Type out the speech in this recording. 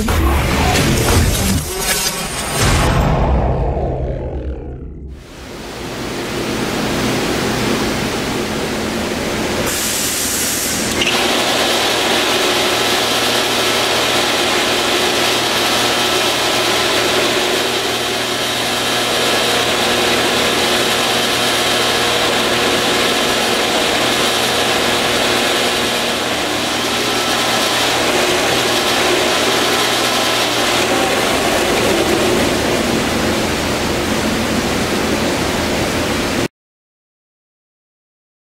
我。